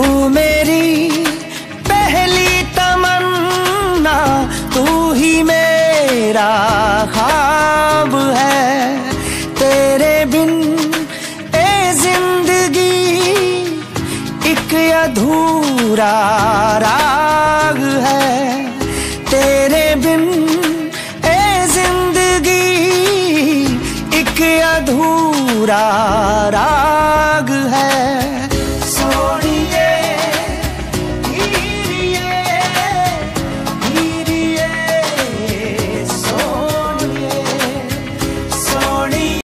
तू मेरी पहली तमन्ना, तू ही मेरा खाब है। तेरे बिन ए ज़िंदगी एक अधूरा राग है। तेरे बिन ए ज़िंदगी एक अधूरा राग